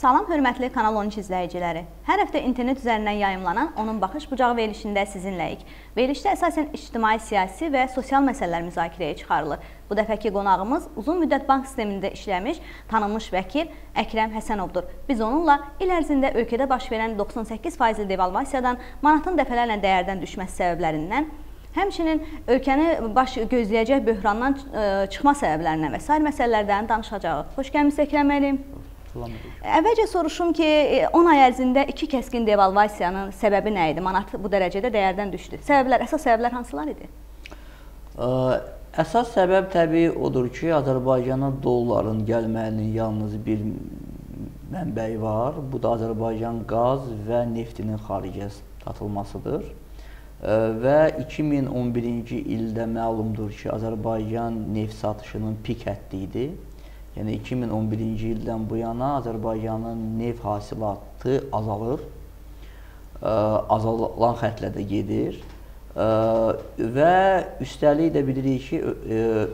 Salam hörmətli Kanal 13 izləyiciləri. Hər həftə internet üzərindən yayımlanan Onun Baxış Bucağı verilişində sizinləyik. Verilişdə əsasən ictimai, siyasi və sosial məsələlər müzakirəyə çıxarılır. Bu dəfəki qonağımız uzun müddət bank sistemində işləmiş tanınmış vəkil Əkrəm Həsənovdur. Biz onunla il ərzində ölkədə baş verən 98 faizli devalvasiyadan manatın dəfələrlə dəyərdən düşməsi səbəblərindən Həmçinin ölkəni baş gözləyəcək böhrandan çıxma səbəblərindən və sair məsələlərdən danışacağıq. Xoş gəlmisiniz Əkrəm müəllim. Əvvəlcə soruşum ki, 10 ay ərzində iki kəskin devalvasiyanın səbəbi nə idi? Manat bu dərəcədə dəyərdən düşdü. Səbəblər, əsas səbəblər hansılar idi? Əsas səbəb təbii odur ki, Azərbaycana dolların gəlməyinin yalnız bir mənbəyi var. Bu da Azərbaycan qaz və neftinin xaricə satılmasıdır. Və 2011-ci ildə məlumdur ki, Azərbaycan neft satışının pik həddi idi. Yəni 2011-ci ildən bu yana Azərbaycanın neft hasilatı azalır. Azalan xətlə də gedir. Və üstəlik də bilirik ki,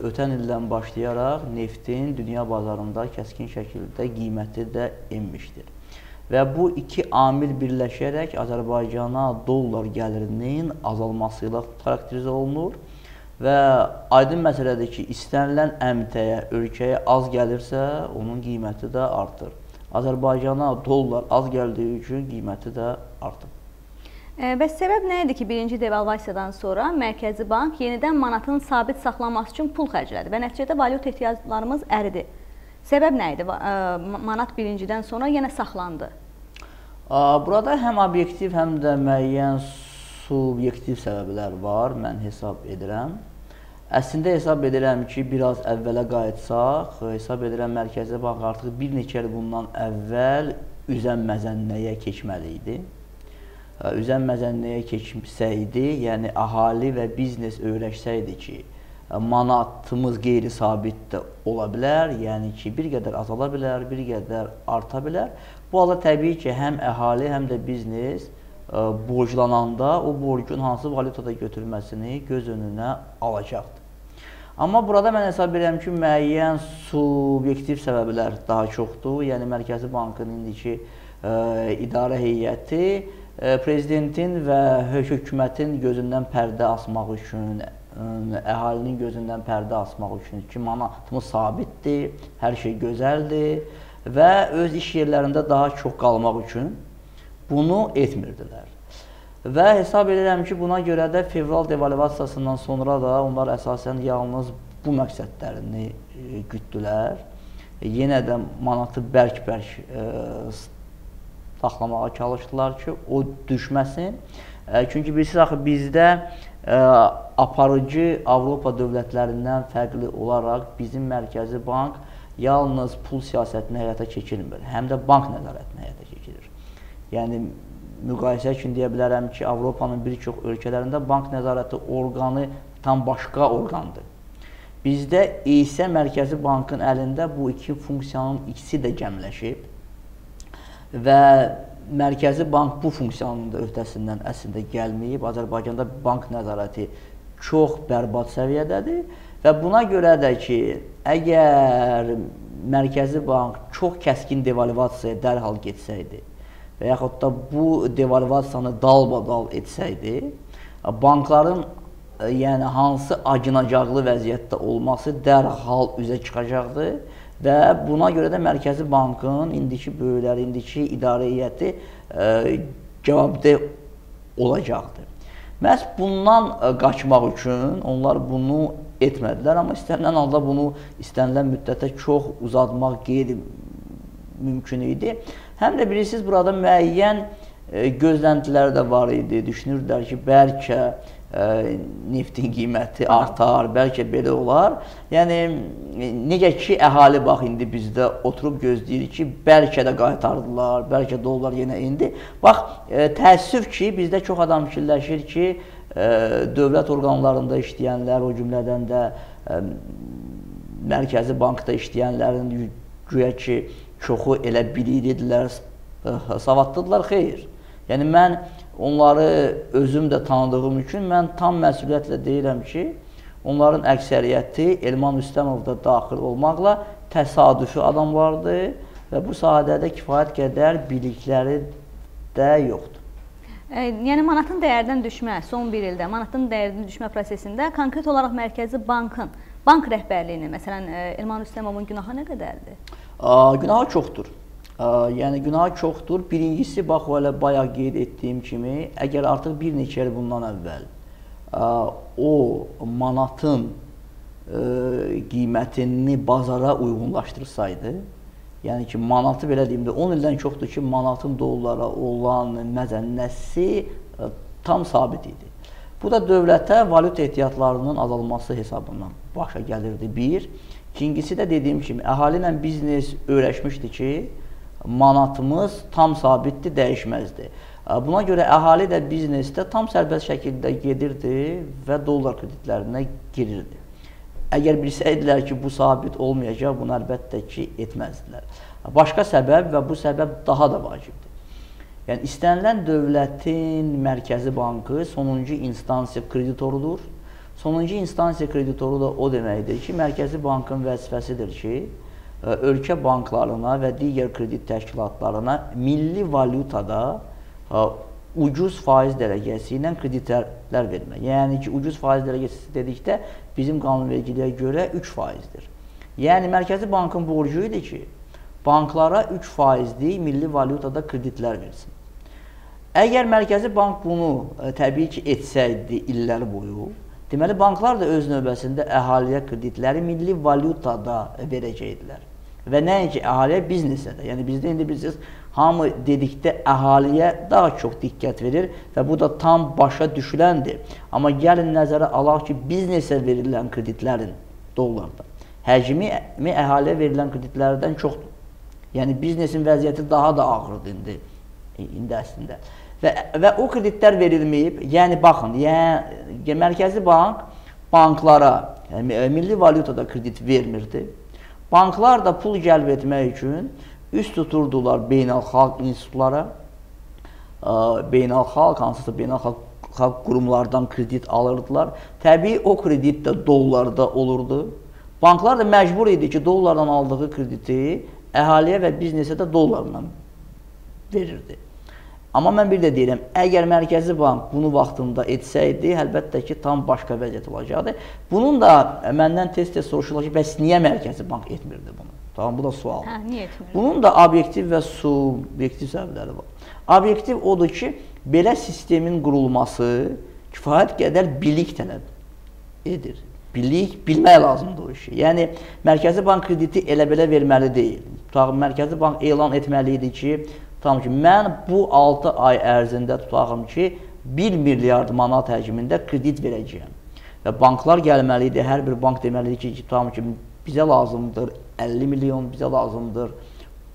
ötən ildən başlayaraq neftin dünya bazarında kəskin şəkildə qiyməti də enmişdir. Və bu iki amil birləşərək Azərbaycana dollar gəlirinin azalması ilə xarakterizə olunur. Və aydın məsələdir ki, istənilən əmtəyə, ölkəyə az gəlirsə, onun qiyməti də artır. Azərbaycana dollar az gəldiyi üçün qiyməti də artır. Bəs səbəb nə idi ki, birinci devalvasiyadan sonra Mərkəzi Bank yenidən manatın sabit saxlanması üçün pul xərclədi və nəticədə valyut ehtiyaclarımız əridi. Səbəb nə idi? Manat birincidən sonra yenə saxlandı. Burada həm obyektiv, həm də müəyyən subyektiv səbəblər var, mən hesab edirəm. Əslində hesab edirəm ki, biraz əvvələ qayıtsaq, hesab edirəm Mərkəzi Bank artıq bir neçə il bundan əvvəl üzən məzənnəyə keçməli idi. Üzən məzənnəyə keçsəydi, yəni əhali və biznes öyrəşsəydi ki, manatımız qeyri-sabit də ola bilər, yəni ki, bir qədər azala bilər, bir qədər arta bilər. Bu halda təbii ki, həm əhali, həm də biznes borclananda o borcun hansı valyutada götürməsini göz önünə alacaqdır. Amma burada mən hesab edirəm ki, müəyyən subyektiv səbəblər daha çoxdur. Yəni Mərkəzi Bankın indiki ə, idarə heyəti ə, prezidentin və hökumətin gözündən pərdə asmaq üçün, əhalinin gözündən pərdə asmaq üçün ki, manatımız sabitdir, hər şey gözəldir və öz iş yerlərində daha çox qalmaq üçün bunu etmirdilər. Və hesab edirəm ki, buna görə də fevral devalvasiyasından sonra da onlar əsasən yalnız bu məqsədlərini gütdülər. E, yenə də manatı bərk-bərk saxlamağa çalışdılar ki, o düşməsin. E, çünki bilirsiniz axı bizdə aparıcı Avropa dövlətlərindən fərqli olaraq bizim Mərkəzi Bank yalnız pul siyasətini həyata keçirmir, həm də bank nəzarətini həyata keçirir. Yəni müqayisə üçün deyə bilərəm ki, Avropanın bir çox ölkələrində bank nəzarəti orqanı tam başqa orqandır. Bizdə isə Mərkəzi Bankın əlində bu iki funksiyanın ikisi də cəmləşib və Mərkəzi Bank bu funksiyanın da öhdəsindən əslində gəlməyib. Azərbaycanda bank nəzarəti çox bərbad səviyyədədir və buna görə də ki, əgər Mərkəzi Bank çox kəskin devalvasiyaya dərhal getsəydi, və yaxud da bu devalvasiyanı dalbadal etsəydi, bankların e, yəni hansı acınacaqlı vəziyyətdə olması dərhal üzə çıxacaqdı və buna görə də Mərkəzi Bankın indiki böyükləri, indiki idarə heyəti e, cavabdeh olacaqdı. Məhz bundan e, qaçmaq üçün onlar bunu etmədilər, amma istənilən halda bunu istənilən müddətə çox uzatmaq qeyri mümkün idi. Həm də bilirsiniz, burada müəyyən e, gözləntilər də var idi. Düşünürdülər ki, bəlkə ə, e, neftin qiyməti artar, bəlkə belə olar. Yəni necə ki əhali bax indi bizdə oturub gözləyir ki, bəlkə də qaytardılar, bəlkə dollar yenə indi. Bax ə, e, təəssüf ki, bizdə çox adam fikirləşir ki, ə, dövlət orqanlarında işləyənlər, o cümlədən də ə, Mərkəzi bankda işləyənlərin güya ki çoxu elə bilirdilər, savadlıdırlar, xeyr. Yəni mən onları özüm də tanıdığım üçün mən tam məsuliyyətlə deyirəm ki, onların əksəriyyəti Elman Rüstəmovda daxil olmaqla təsadüfi adamlardır və bu sahədə də kifayət qədər bilikləri də yoxdur. Yəni manatın dəyərdən düşmə, son 1 ildə manatın dəyərdən düşmə prosesində konkret olaraq Mərkəzi Bankın bank rəhbərliyinin, məsələn, Elman Rüstəmovun günahı nə qədərdir? Günahı çoxdur. Yəni günahı çoxdur. Birincisi bax elə bayaq qeyd etdiyim kimi, əgər artıq bir neçə il bundan əvvəl o manatın qiymətini bazara uyğunlaşdırsaydı, yəni ki, manatı belə deyim də 10 ildən çoxdur ki, manatın dollara olan məzənnəsi tam sabit idi. Bu da dövlətə valyuta ehtiyatlarının azalması hesabından başa gəlirdi. Bir, ikincisi də dediyim kimi, əhali ilə biznes öyrəşmişdi ki, manatımız tam sabitdir, dəyişməzdir. Buna görə əhali də biznesdə tam sərbəst şəkildə gedirdi və dollar kreditlərinə girirdi. Əgər bilsəydilər ki, bu sabit olmayacaq, bunu əlbəttə ki, etməzdilər. Başqa səbəb və bu səbəb daha da vacibdir. Yəni istənilən dövlətin mərkəzi bankı sonuncu instansiya kreditorudur. Sonuncu instansiya kreditoru da o deməkdir ki, mərkəzi bankın vəzifəsidir ki, ölkə banklarına və digər kredit təşkilatlarına milli valyutada ucuz faiz dərəcəsi ilə kreditlər vermək. Yəni ki, ucuz faiz dərəcəsi dedikdə bizim qanunvericiliyə görə 3%dir. Yəni Mərkəzi Bankın borcu idi ki, banklara 3%lik milli valyutada kreditlər versin. Əgər Mərkəzi Bank bunu ə, təbii ki, etsəydi illər boyu, deməli banklar da öz növbəsində əhaliyə kreditləri milli valyutada verəcəkdilər və nəinki əhaliyə, biznesə də. Yəni bizdə indi bilirsiniz, hamı dedikdə əhaliyə daha çox diqqət verir və bu da tam başa düşüləndir. Amma gəlin nəzərə alaq ki, biznesə verilən kreditlərin dollarda həcmi əhaliyə verilən kreditlərdən çoxdur. Yəni biznesin vəziyyəti daha da ağırdır indi indi əslində. Və və o kreditlər verilməyib. Yəni baxın, yəni Mərkəzi Bank banklara, yəni milli valyutada kredit vermirdi. Banklar da pul cəlb etmək üçün üst tuturdular beynəlxalq institutlara, beynəlxalq, hansısa beynəlxalq qurumlardan kredit alırdılar. Təbii o kredit də dollarda olurdu. Banklar da məcbur idi ki, dollardan aldığı krediti əhaliyə və biznesə də dollarla verirdi. Amma mən bir də deyirəm, əgər Mərkəzi Bank bunu vaxtında etsəydi, əlbəttə ki, tam başqa vəziyyət olacaqdı. Bunun da məndən tez-tez soruşulur ki, bəs niyə Mərkəzi Bank etmirdi bunu? Tamam, bu da sual. Hə, niyə etmirdi? Bunun da obyektiv və subyektiv səbəbləri var. Obyektiv odur ki, belə sistemin qurulması kifayət qədər bilik tələb edir. Bilik, bilmək lazımdır o işi. Yəni, Mərkəzi Bank krediti elə-belə verməli deyil. Tutaq, Mərkəzi Bank elan etməli idi ki, Tutalım ki, mən bu 6 ay ərzində tutaqım ki, 1 milyard manat həcmində kredit verəcəyəm. Və banklar gəlməli idi, hər bir bank deməli idi ki, tutalım ki, bizə lazımdır 50 milyon, bizə lazımdır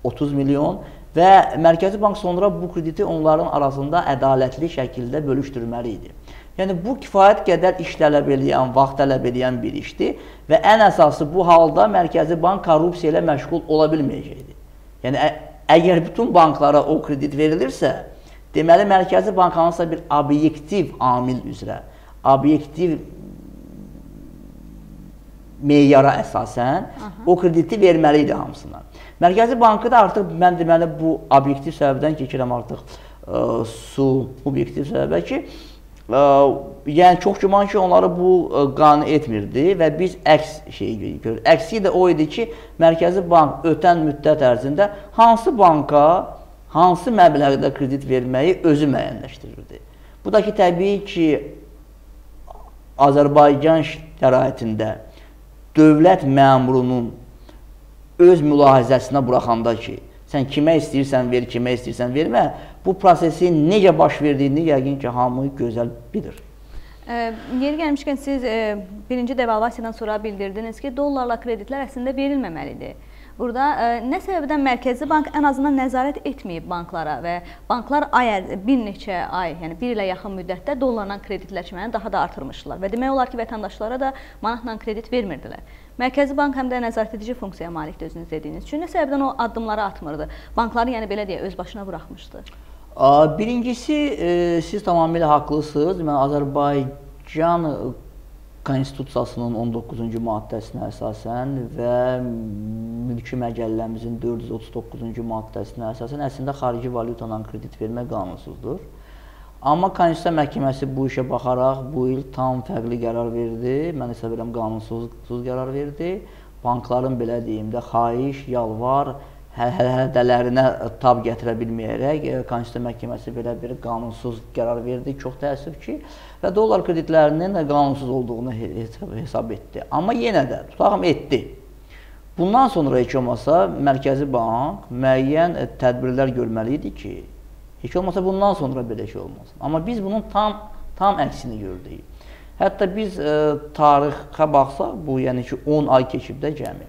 30 milyon və Mərkəzi Bank sonra bu krediti onların arasında ədalətli şəkildə bölüşdürməli idi. Yəni bu kifayət qədər iş tələb edən, vaxt tələb edən bir işdir və ən əsası bu halda Mərkəzi Bank korrupsiya ilə məşğul ola bilməyəcəkdir. Yəni Əgər bütün banklara o kredit verilirsə, deməli Mərkəzi Bank hansısa bir obyektiv amil üzrə, obyektiv meyara əsasən Aha. o krediti verməli idi hamısına. Mərkəzi Bankı da artıq mən deməli bu obyektiv səbəbdən keçirəm artıq ə, su obyektiv səbəbə ki, yəni çox güman ki, onları bu qane etmirdi və biz əks şeyi görürük. Əksi də o idi ki, Mərkəzi Bank ötən müddət ərzində hansı banka hansı məbləğdə kredit verməyi özü müəyyənləşdirirdi. Bu da ki, təbii ki, Azərbaycan şəraitində dövlət məmurunun öz mülahizəsinə buraxanda ki, sən kimə istəyirsən ver, kimə istəyirsən vermə, bu prosesin necə baş verdiyini yəqin ki, hamı gözəl bilir. E, yeri gəlmişkən siz e, birinci devalvasiyadan sonra bildirdiniz ki, dollarla kreditlər əslində verilməməlidir. Burada ə, nə səbəbdən Mərkəzi Bank ən azından nəzarət etməyib banklara və banklar ay bir neçə ay, yəni 1 ilə yaxın müddətdə dollarla kreditləşməni daha da artırmışdılar və demək olar ki, vətəndaşlara da manatla kredit vermirdilər. Mərkəzi Bank həm də nəzarət edici funksiyaya malikdir özünüz dediyiniz üçün. Nə səbəbdən o addımları atmırdı? Bankları yəni belə deyə öz başına buraxmışdı. Birincisi, e, siz tamamilə haqlısınız. Mən Azərbaycan Konstitusiyasının 19-cu maddəsinə əsasən və mülki məcəlləmizin 439-cu maddəsinə əsasən əslində xarici valyutayla kredit vermək qanunsuzdur. Amma Konstitusiya Məhkəməsi bu işə baxaraq bu il tam fərqli qərar verdi. Mən hesab edirəm qanunsuz qərar verdi. Bankların belə deyim də xahiş, yalvar, hə, hədələrinə tab gətirə bilməyərək e, Konstitusiya Məhkəməsi belə bir qanunsuz qərar verdi. Çox təəssüf ki, və dollar kreditlərinin qanunsuz olduğunu hesab etdi. Amma yenə də tutağım etdi. Bundan sonra heç olmasa Mərkəzi Bank müəyyən e, tədbirlər görməli idi ki, heç olmasa bundan sonra belə şey olmasın. Amma biz bunun tam tam əksini gördük. Hətta biz ə, e, tarixə baxsaq, bu yəni ki 10 ay keçib də cəmi.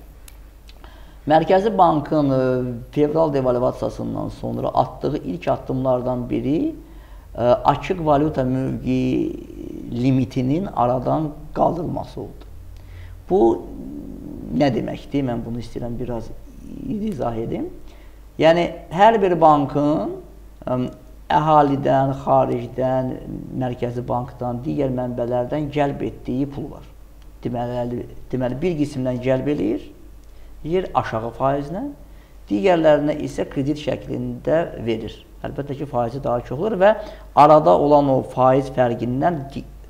Mərkəzi Bankın e, fevral devalvasiyasından sonra atdığı ilk addımlardan biri e, açıq valyuta mövqeyi limitinin aradan qaldırılması oldu. Bu nə deməkdir? Mən bunu istəyirəm biraz izah edim. Yəni hər bir bankın e, əhalidən, xaricdən, mərkəzi bankdan, digər mənbələrdən cəlb etdiyi pul var. Deməli, deməli bir qismdən cəlb eləyir, yer aşağı faizlə, digərlərinə isə kredit şəklində verir. Əlbəttə ki, faizi daha çox olur və arada olan o faiz fərqindən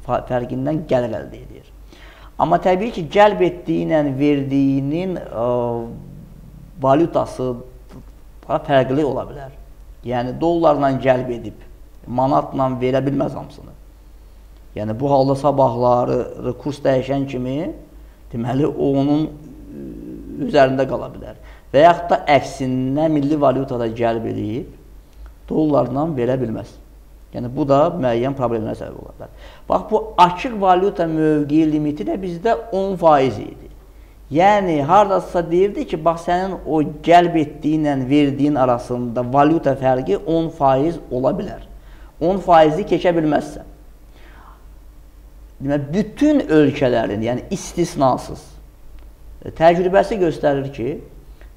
fərqindən gəlir əldə edir. Amma təbii ki, cəlb etdiyi ilə verdiyinin ə, valyutası fərqli ola bilər. Yəni dollarla cəlb edib manatla verə bilməz hamısını. Yəni bu halda sabahları kurs dəyişən kimi deməli onun üzərində qala bilər. Və yaxud da əksinə milli valyutada cəlb edib dollarla verə bilməz. Yəni bu da müəyyən problemlərə səbəb ola bilər. Bax bu açıq valyuta mövqeyi limiti də bizdə 10% idi. Yəni hardasa deyirdi ki, bax sənin o cəlb etdiyinlə verdiyin arasında valyuta fərqi 10% ola bilər. 10%-i keçə bilməzsən. Demək, bütün ölkələrin, yəni istisnasız təcrübəsi göstərir ki,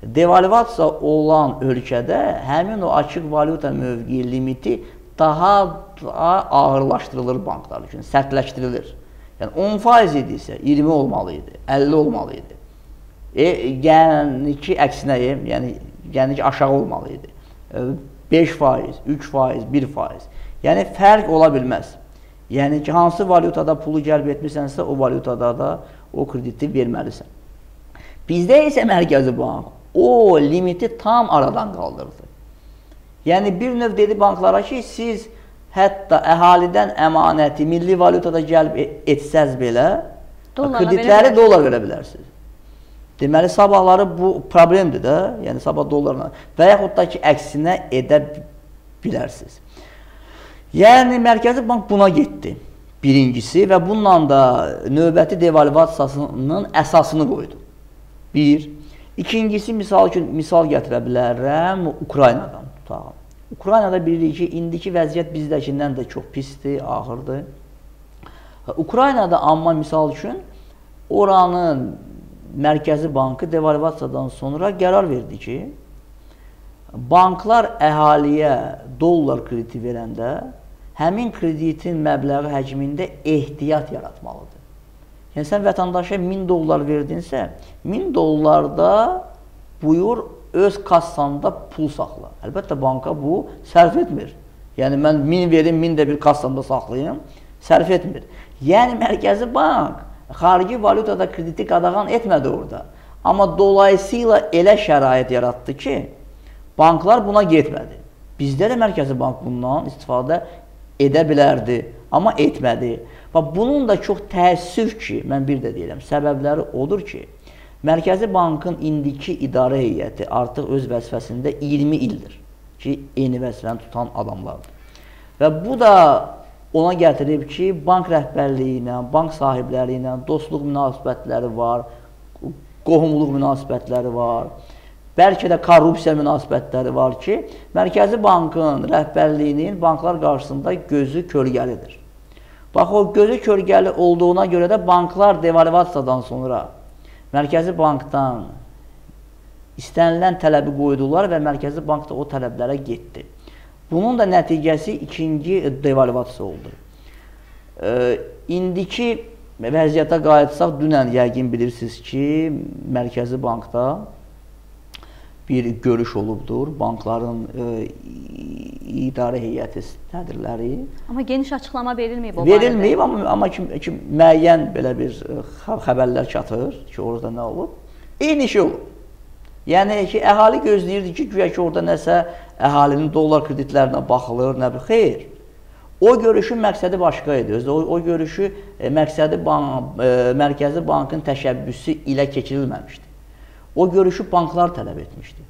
devalvasiya olan ölkədə həmin o açıq valyuta mövqeyi limiti daha da ağırlaşdırılır banklar üçün, sərtləşdirilir. Yəni 10% idisə 20 olmalı idi, 50 olmalı idi. E, yəni ki, əksinə, yəni yəni ki, aşağı olmalı idi. E, 5%, 3%, 1%. Yəni fərq ola bilməz. Yəni ki, hansı valyutada pulu cəlb etmisənsə, o valyutada da o krediti verməlisən. Bizdə isə Mərkəzi Bank o limiti tam aradan qaldırdı. Yəni bir növ dedi banklara ki, siz hətta əhalidən əmanəti milli valyutada cəlb e, etsəz belə, Dollarla kreditləri dollar verə bilərsiniz. Deməli, sabahları bu problemdir də, yəni sabah dollarla və yaxud da ki, əksinə edə bilərsiniz. Yəni, Mərkəzi Bank buna getdi, birincisi və bununla da növbəti devalvasiyasının əsasını qoydu. Bir. İkincisi, misal üçün, misal gətirə bilərəm Ukraynadan tutaq. Ukraynada bilirik ki, indiki vəziyyət bizdəkindən də çox pisdir, ağırdır. Ukraynada amma misal üçün oranın Mərkəzi Bankı devalvasiyadan sonra qərar verdi ki, banklar əhaliyə dollar krediti verəndə həmin kreditin məbləği həcmində ehtiyat yaratmalıdır. Yəni sən vətəndaşa 1000 dollar verdinsə, 1000 dollarda buyur öz kassanda pul saxla. Əlbəttə banka bu sərf etmir. Yəni mən 1000 verim, 1000 də bir kassamda saxlayım, sərf etmir. Yəni Mərkəzi Bank xarici valyutada krediti qadağan etmədi orada. Amma dolayısıyla elə şərait yaratdı ki, banklar buna getmədi. Bizdə də Mərkəzi Bank bundan istifadə edə bilərdi, amma etmədi. Və bunun da çox təəssüf ki, mən bir də deyirəm, səbəbləri odur ki, Mərkəzi Bankın indiki idarə heyəti artıq öz vəzifəsində 20 ildir ki, eyni vəzifəni tutan adamlardır. Və bu da ona gətirib ki, bank rəhbərliyi ilə, bank sahibləri ilə dostluq münasibətləri var, qohumluq münasibətləri var, bəlkə də korrupsiya münasibətləri var ki, Mərkəzi Bankın rəhbərliyinin banklar qarşısında gözü kölgəlidir. Bax, o gözü kölgəli olduğuna görə də banklar devalvasiyadan sonra Mərkəzi Bankdan istənilən tələbi qoydular və Mərkəzi Bank da o tələblərə getdi. Bunun da nəticəsi ikinci devalvasiya oldu. E, indiki vəziyyətə qayıtsaq, dünən yəqin bilirsiniz ki, Mərkəzi Bankda bir görüş olubdur. Bankların e, idarə heyəti sədrləri. Amma geniş açıqlama verilməyib o Verilməyib, amma amma ki, ki müəyyən belə bir e, xəbərlər çatır ki, orada nə olub? Eyni şey olub. Yəni ki, əhali gözləyirdi ki, güya ki, orada nəsə əhalinin dollar kreditlərinə baxılır, nə bir xeyr. O görüşün məqsədi başqa idi. Özü o, o görüşü e, məqsədi bank, e, Mərkəzi Bankın təşəbbüsü ilə keçirilməmişdi. O görüşü banklar tələb etmişdi.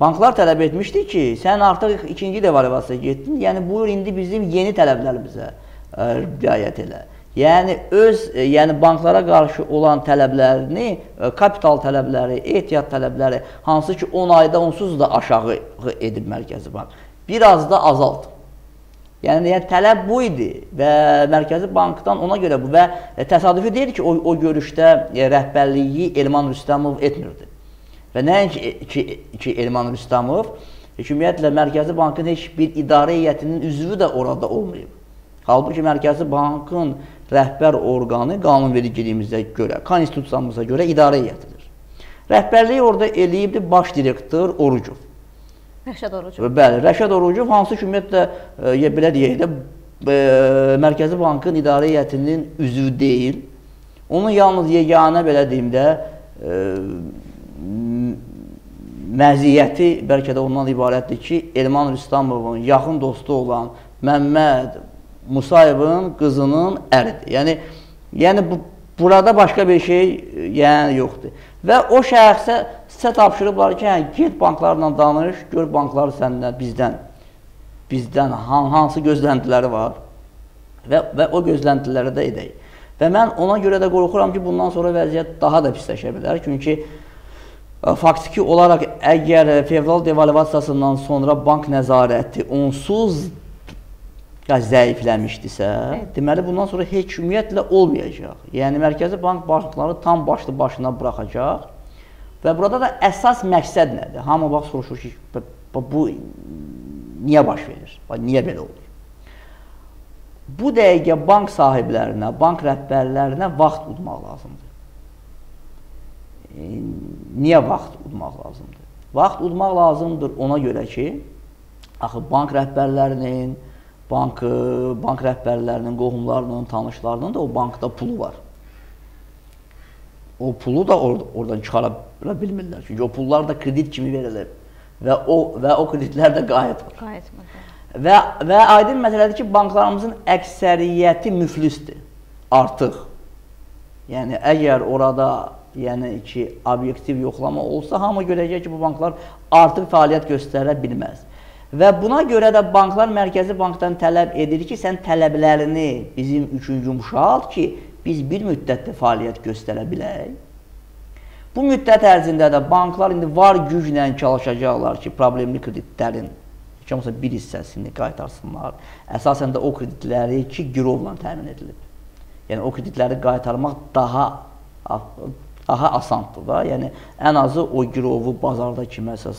Banklar tələb etmişdi ki, sən artıq ikinci devalvasiyaya getdin, yəni buyur indi bizim yeni tələblərimizə e, riayət elə. Yəni öz, e, yəni banklara qarşı olan tələblərini, e, kapital tələbləri, ehtiyat tələbləri, hansı ki 10 ayda onsuz da aşağı edib Mərkəzi Bank, biraz da azalt. Yəni, yəni tələb bu idi və Mərkəzi Bankdan ona görə bu və təsadüfi deyil ki, o, o görüşdə e, rəhbərliyi Elman Rüstəmov etmirdi. Və nəinki ki, ki Elman Rüstəmov, ümumiyyətlə Mərkəzi Bankın heç bir idarə heyətinin üzvü də orada olmayıb. Halbuki Mərkəzi Bankın rəhbər orqanı qanunvericiliyimizə görə, konstitusiyamıza görə idarə heyətidir. Rəhbərliyi orada eləyibdi baş direktor Orucov. Rəşad Orucov. Bəli, Rəşad Orucov hansı ki ümumiyyətlə e, belə deyək də e, Mərkəzi Bankın idarə heyətinin üzvü deyil. Onun yalnız yeganə belə deyim də e, məziyyəti bəlkə də ondan ibarətdir ki, Elman Rüstamovun yaxın dostu olan Məmməd Musayevin qızının əridir. Yəni yəni bu burada başqa bir şey yəni yoxdur. Və o şəxsə sizə tapşırıblar ki, hə, get banklarla danış, gör banklar səndən, bizdən, bizdən han, hansı gözləntiləri var və, və o gözləntiləri də edək. Və mən ona görə də qorxuram ki, bundan sonra vəziyyət daha da pisləşə bilər. Çünki e, faktiki olaraq əgər fevral devalvasiyasından sonra bank nəzarəti onsuz ya zəifləmişdisə, evet. deməli bundan sonra heç ümumiyyətlə olmayacaq. Yəni Mərkəzi Bank bankları tam başlı başına buraxacaq Və burada da əsas məqsəd nədir? Hamı bax soruşur ki, bu niyə baş verir? Niyə belə olur? Bu dəqiqə bank sahiblərinə, bank rəhbərlərinə vaxt udmaq lazımdır. E, niyə vaxt udmaq lazımdır? Vaxt udmaq lazımdır ona görə ki, axı bank rəhbərlərinin, bank bank rəhbərlərinin, qohumlarının, tanışlarının da o bankda pulu var o pulu da or oradan çıxara bilmirlər. Çünki o pullar da kredit kimi verilib və o və o kreditlər də qayıtmır. Qayıtmır. Və və aydın məsələdir ki, banklarımızın əksəriyyəti müflisdir. Artıq. Yəni əgər orada yəni ki, obyektiv yoxlama olsa, hamı görəcək ki, bu banklar artıq fəaliyyət göstərə bilməz. Və buna görə də banklar Mərkəzi Bankdan tələb edir ki, sən tələblərini bizim üçün yumşalt ki, biz bir müddətdə fəaliyyət göstərə bilək. Bu müddət ərzində də banklar indi var güclə çalışacaqlar ki, problemli kreditlərin heç olmasa bir hissəsini qaytarsınlar. Əsasən də o kreditləri ki, girovla təmin edilib. Yəni o kreditləri qaytarmaq daha daha asandır da. Yəni ən azı o girovu bazarda kiməsə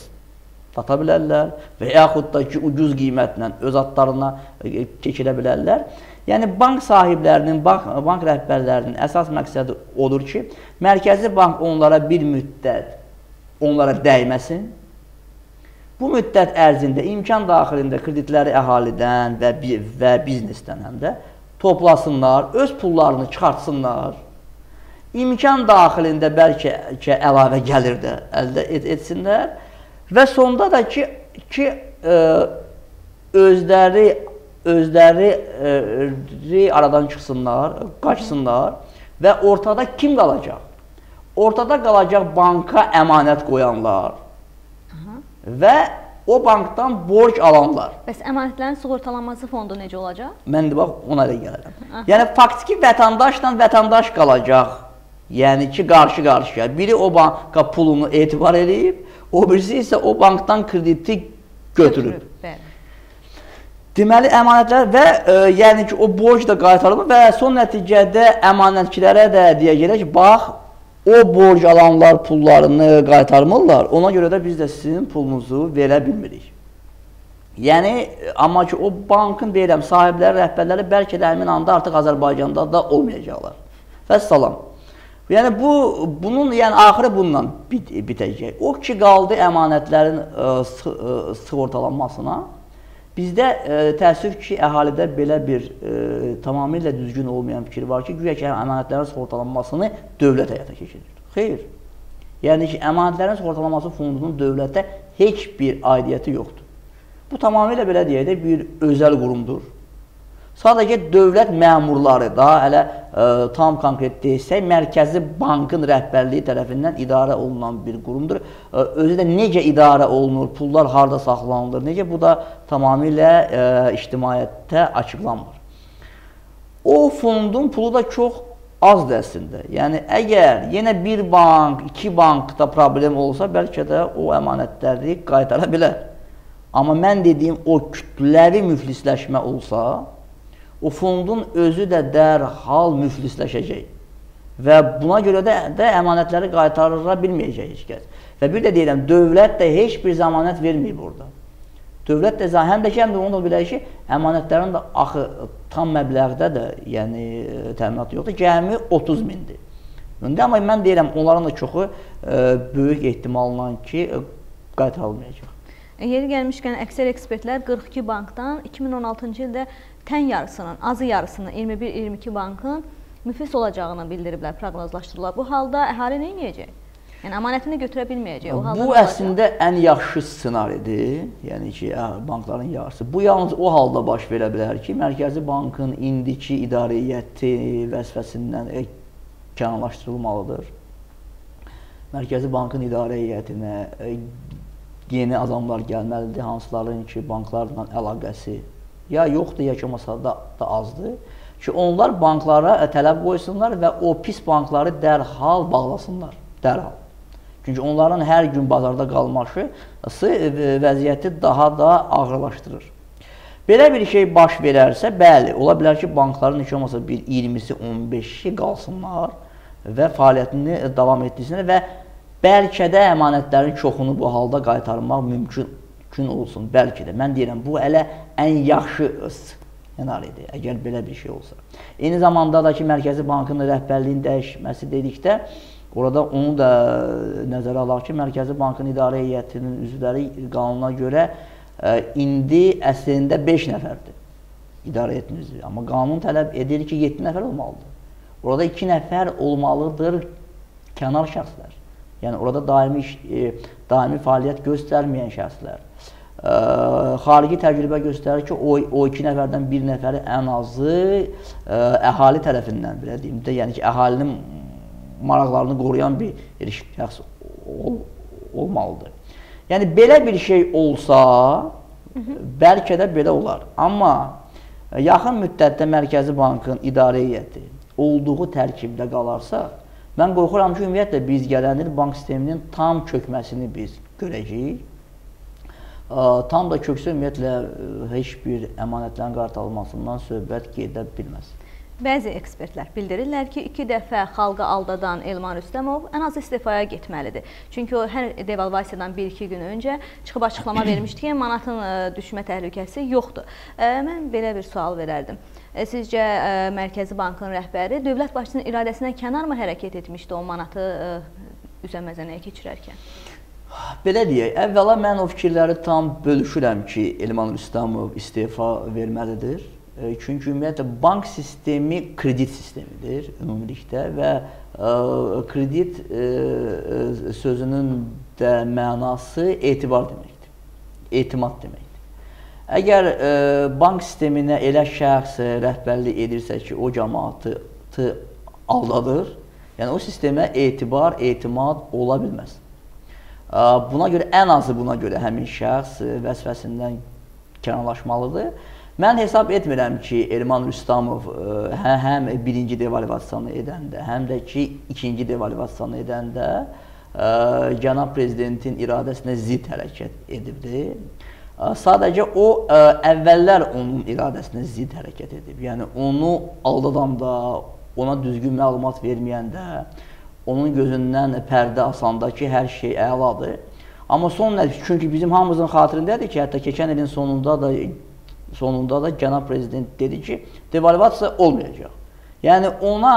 sata bilərlər və yaxud da ki, ucuz qiymətlə öz adlarına e, keçirə bilərlər. Yəni bank sahiblərinin, bank, bank rəhbərlərinin əsas məqsədi odur ki, Mərkəzi Bank onlara bir müddət onlara dəyməsin. Bu müddət ərzində imkan daxilində kreditləri əhalidən və, və biznesdən həm də toplasınlar, öz pullarını çıxartsınlar. İmkan daxilində bəlkə ki, əlavə gəlir də əldə et, etsinlər və sonda da ki, ki ə, özləri özləri e, aradan çıxsınlar, qaçsınlar və ortada kim qalacaq? Ortada qalacaq banka əmanət qoyanlar Aha. və o bankdan borc alanlar. Bəs əmanətlərin sığortalanması fondu necə olacaq? Mən də bax ona da gələrəm. Aha. Yəni faktiki vətəndaşla vətəndaş qalacaq. Yəni ki, qarşı-qarşıya. Biri o banka pulunu etibar edib, o birisi isə o bankdan krediti götürüb. götürüb bəli. Deməli əmanətlər və e, yəni ki, o borc da qaytarılır və son nəticədə əmanətçilərə də deyəcəklər ki, bax, o borc alanlar pullarını qaytarmırlar. Ona görə də biz də sizin pulunuzu verə bilmirik. Yəni amma ki o bankın deyirəm sahibləri, rəhbərləri bəlkə də həmin anda artıq Azərbaycanda da olmayacaqlar. Vəssalam. Yəni bu bunun yəni axırı bununla bit bitəcək. O ki qaldı əmanətlərin ə, sığortalanmasına. Bizdə ə, təəssüf ki, əhalidə belə bir ə, tamamilə düzgün olmayan fikir var ki, güya ki, əmanətlərin sığortalanmasını dövlət həyata keçirir. Xeyr. Yəni ki, əmanətlərin sığortalanması fondunun dövlətə heç bir aidiyyəti yoxdur. Bu tamamilə belə deyək də bir özəl qurumdur. Sadəcə dövlət məmurları da hələ ə, e, tam konkret desək, Mərkəzi Bankın rəhbərliyi tərəfindən idarə olunan bir qurumdur. Ə, e, özü də necə idarə olunur, pullar harda saxlanılır, necə bu da tamamilə ə, e, ictimaiyyətə açıqlanmır. O fondun pulu da çox azdır əslində. Yəni əgər yenə bir bank, iki bankda problem olsa, bəlkə də o əmanətləri qaytara bilər. Amma mən dediyim o kütləvi müflisləşmə olsa, o fondun özü də dərhal müflisləşəcək. Və buna görə də, də əmanətləri qaytarıra bilməyəcək heç kəs. Və bir də deyirəm, dövlət də heç bir zamanət verməyib orada. Dövlət də həm də ki, həm də onu da bilək ki, əmanətlərin də axı tam məbləğdə də, yəni təminat yoxdur. Cəmi 30 mindir. İndi amma mən deyirəm, onların da çoxu ə, böyük ehtimalla ki, qaytarılmayacaq. Yeri gəlmişkən əksər ekspertlər 42 bankdan 2016-cı ildə tən yarısının, azı yarısının 21-22 bankın müflis olacağını bildiriblər, proqnozlaşdırırlar. Bu halda əhali nə edəcək? Yəni əmanətini götürə bilməyəcək. O halda Bu əslində ən yaxşı ssenaridir. Yəni ki, bankların yarısı. Bu yalnız o halda baş verə bilər ki, Mərkəzi Bankın indiki idarəiyyəti vəzifəsindən kənarlaşdırılmalıdır. Mərkəzi Bankın idarə heyətinə yeni adamlar gəlməlidir, hansıların ki, banklarla əlaqəsi ya yoxdur, ya ki, olmasa da, azdır ki, onlar banklara tələb qoysunlar və o pis bankları dərhal bağlasınlar, dərhal. Çünki onların hər gün bazarda qalması vəziyyəti daha da ağırlaşdırır. Belə bir şey baş verərsə, bəli, ola bilər ki, bankların heç olmasa bir 20-si, 15-i qalsınlar və fəaliyyətini davam etdirsinlər və Bəlkə də əmanətlərin çoxunu bu halda qaytarmaq mümkün, mümkün olsun. Bəlkə də. Mən deyirəm, bu elə ən yaxşı ssenaridir, əgər belə bir şey olsa. Eyni zamanda da ki, Mərkəzi Bankın rəhbərliyinin dəyişməsi dedikdə, orada onu da nəzərə alaq ki, Mərkəzi Bankın idarə heyətinin üzvləri qanuna görə ə, indi əslində 5 nəfərdir idarə heyətinin üzvü. Amma qanun tələb edir ki, 7 nəfər olmalıdır. Orada 2 nəfər olmalıdır kənar şəxslər. Yəni orada daimi e, daimi fəaliyyət göstərməyən şəxslər. Xarici təcrübə göstərir ki, o o 2 nəfərdən bir nəfəri ən azı e, əhali tərəfindən belə deyim də, yəni ki, əhalinin maraqlarını qoruyan bir, şəxs ol, olmalıdır. Yəni belə bir şey olsa, bəlkə də belə olar. Amma yaxın müddətdə Mərkəzi Bankın idarə heyəti olduğu tərkibdə qalarsa, Mən qorxuram ki, ümumiyyətlə biz gələn il bank sisteminin tam çökməsini biz görəcəyik. Tam da köksə ümumiyyətlə heç bir əmanətlərin qartalmasından söhbət gedə bilməz. Bəzi ekspertlər bildirirlər ki, iki dəfə xalqı aldadan Elman Rüstəmov ən az istifaya getməlidir. Çünki o hər devalvasiyadan 1-2 gün öncə çıxıb açıqlama vermişdi ki, manatın düşmə təhlükəsi yoxdur. Mən belə bir sual verərdim. Sizcə Mərkəzi Bankın rəhbəri dövlət başçısının iradəsindən kənarmı hərəkət etmişdi o manatı ə, e, üzə məzənəyə keçirərkən? Belə deyək, əvvəla mən o fikirləri tam bölüşürəm ki, Elman Rüstəmov istefa verməlidir. Çünki ümumiyyətlə bank sistemi kredit sistemidir ümumilikdə və ə, kredit ə, sözünün də mənası etibar deməkdir. Etimad deməkdir. Əgər e, bank sisteminə elə şəxs rəhbərlik edirsə ki, o cəmaatı aldadır, yəni o sistemə etibar, etimad ola bilməz. Buna görə ən azı buna görə həmin şəxs vəzifəsindən kənarlaşmalıdır. Mən hesab etmirəm ki, Elman Rüstamov hə, həm birinci devalvasiyanı edəndə, həm də ki, ikinci devalvasiyanı edəndə ə, cənab prezidentin iradəsinə zidd hərəkət edibdi. Sadəcə o ə, əvvəllər onun iradəsinə zidd hərəkət edib. Yəni onu aldadanda, ona düzgün məlumat verməyəndə, onun gözündən pərdə asanda ki, hər şey əladır. Amma son nəticə çünki bizim hamımızın xatirindədir ki, hətta keçən ilin sonunda da sonunda da cənab prezident dedi ki, devalvasiya olmayacaq. Yəni ona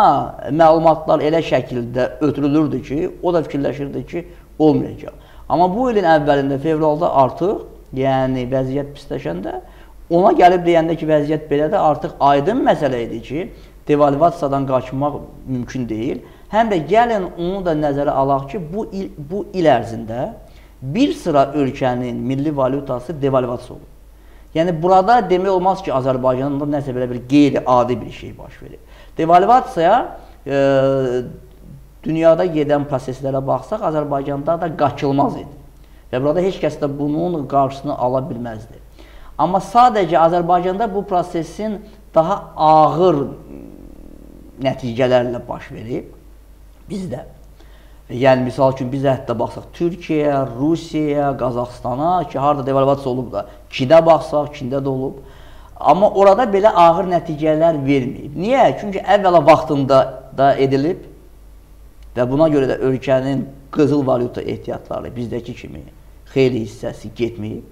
məlumatlar elə şəkildə ötürülürdü ki, o da fikirləşirdi ki, olmayacaq. Amma bu ilin əvvəlində fevralda artıq, yəni vəziyyət pisləşəndə ona gəlib deyəndə ki, vəziyyət belədir, artıq aydın məsələ idi ki, devalvasiyadan qaçmaq mümkün deyil. Həm də gəlin onu da nəzərə alaq ki, bu il, bu il ərzində bir sıra ölkənin milli valyutası devalvasiya olub. Yəni burada demək olmaz ki, Azərbaycanda nəsə belə bir qeyri-adi bir şey baş verir. Devalvasiya e, dünyada gedən proseslərə baxsaq, Azərbaycanda da qaçılmaz idi. Və burada heç kəs də bunun qarşısını ala bilməzdi. Amma sadəcə Azərbaycanda bu prosesin daha ağır nəticələrlə baş verib bizdə. Yəni misal üçün biz hətta baxsaq Türkiyəyə, Rusiyaya, Qazaxstana ki, harda devalvasiya olub da, Çinə baxsaq, Çində də olub. Amma orada belə ağır nəticələr verməyib. Niyə? Çünki əvvəla vaxtında da edilib və buna görə də ölkənin qızıl valyuta ehtiyatları bizdəki kimi xeyli hissəsi getməyib.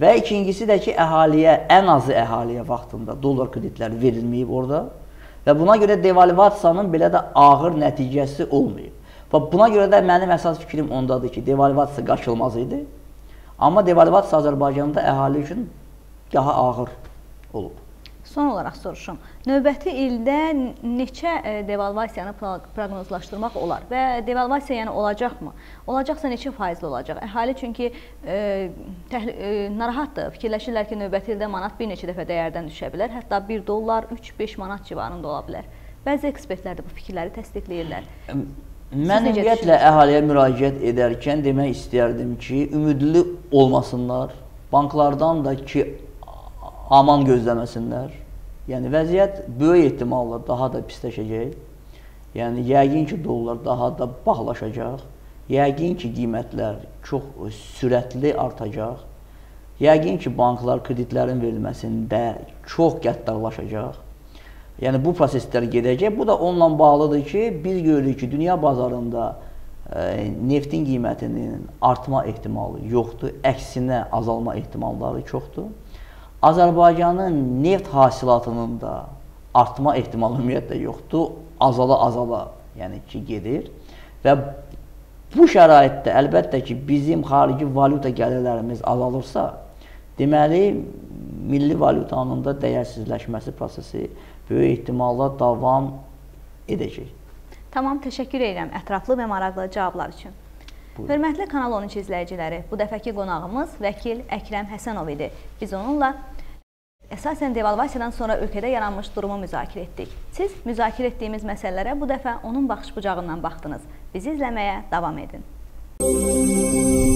Və ikincisi də ki, əhaliyə, ən azı əhaliyə vaxtında dollar kreditləri verilməyib orada və buna görə devalvasiyanın belə də ağır nəticəsi olmayıb. Və buna görə də mənim əsas fikrim ondadır ki, devalvasiya qaçılmaz idi. Amma devalvasiya Azərbaycanda əhali üçün daha ağır olub. Son olaraq soruşum. Növbəti ildə neçə e, devalvasiyanı proqnozlaşdırmaq olar və devalvasiya yəni olacaqmı? Olacaqsa neçə faizli olacaq? Əhali çünki e, təhl e, narahatdır. Fikirləşirlər ki, növbəti ildə manat bir neçə dəfə dəyərdən düşə bilər. Hətta 1 dollar 3-5 manat civarında ola bilər. Bəzi ekspertlər də bu fikirləri təsdiqləyirlər. Mən ümumiyyətlə əhaliyə müraciət edərkən demək istəyərdim ki, ümidli olmasınlar. Banklardan da ki, aman gözləməsinlər. Yəni vəziyyət böyük ehtimalla daha da pisləşəcək. Yəni yəqin ki, dollar daha da bağlaşacaq. Yəqin ki, qiymətlər çox sürətli artacaq. Yəqin ki, banklar kreditlərin verilməsində çox qəddarlaşacaq. Yəni bu proseslər gedəcək. Bu da onunla bağlıdır ki, biz görürük ki, dünya bazarında e, neftin qiymətinin artma ehtimalı yoxdur, əksinə azalma ehtimalları çoxdur. Azərbaycanın neft hasilatının da artma ehtimalı ümumiyyətlə yoxdur, azala-azala, yəni ki, gedir və bu şəraitdə əlbəttə ki, bizim xarici valyuta gəlirlərimiz azalırsa, deməli milli valyutanın da dəyərsizləşməsi prosesi böyük ehtimalla davam edəcək. Tamam, təşəkkür edirəm ətraflı və maraqlı cavablar üçün. Buyurun. Hörmətli Kanal 13 izləyiciləri, bu dəfəki qonağımız vəkil Əkrəm Həsənov idi. Biz onunla əsasən devalvasiyadan sonra ölkədə yaranmış durumu müzakirə etdik. Siz müzakirə etdiyimiz məsələlərə bu dəfə onun baxış bucağından baxdınız. Bizi izləməyə davam edin. Müzik